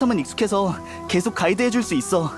섬은 익숙해서 계속 가이드해 줄 수 있어.